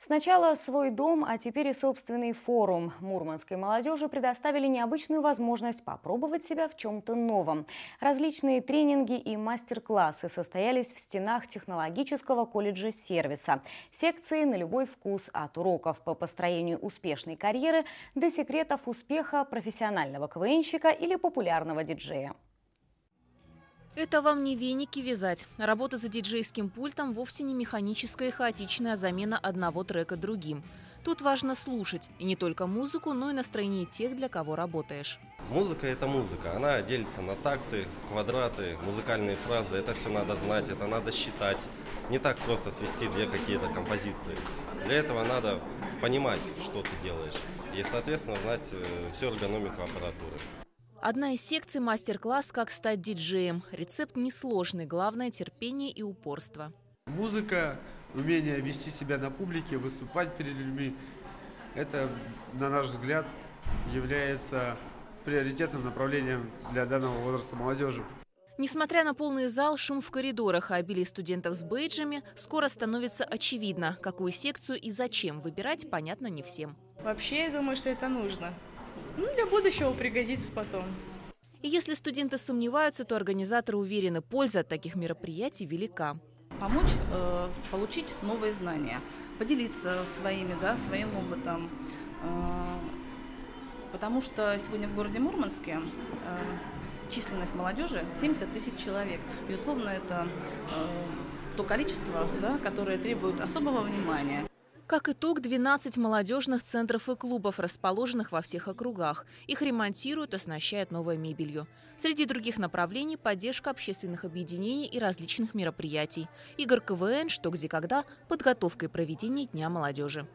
Сначала свой дом, а теперь и собственный форум. Мурманской молодежи предоставили необычную возможность попробовать себя в чем-то новом. Различные тренинги и мастер-классы состоялись в стенах технологического колледжа сервиса. Секции на любой вкус от уроков по построению успешной карьеры до секретов успеха профессионального КВНщика или популярного диджея. Это вам не веники вязать. Работа за диджейским пультом вовсе не механическая и хаотичная замена одного трека другим. Тут важно слушать. И не только музыку, но и настроение тех, для кого работаешь. Музыка – это музыка. Она делится на такты, квадраты, музыкальные фразы. Это все надо знать, это надо считать. Не так просто свести две какие-то композиции. Для этого надо понимать, что ты делаешь. И, соответственно, знать э, всю эргономику аппаратуры. Одна из секций – мастер-класс «Как стать диджеем». Рецепт несложный, главное – терпение и упорство. Музыка, умение вести себя на публике, выступать перед людьми – это, на наш взгляд, является приоритетным направлением для данного возраста молодежи. Несмотря на полный зал, шум в коридорах и обилие студентов с бейджами, скоро становится очевидно, какую секцию и зачем выбирать, понятно не всем. Вообще, я думаю, что это нужно. Ну, для будущего пригодится потом. И если студенты сомневаются, то организаторы уверены, польза от таких мероприятий велика. Помочь э, получить новые знания, поделиться своими, да, своим опытом. Э, потому что сегодня в городе Мурманске э, численность молодежи 70 тысяч человек. Безусловно, это э, то количество, да, которое требует особого внимания. Как итог, 12 молодежных центров и клубов, расположенных во всех округах. Их ремонтируют, оснащают новой мебелью. Среди других направлений – поддержка общественных объединений и различных мероприятий. Игорь КВН «Что, где, когда» – подготовка и проведение Дня молодежи.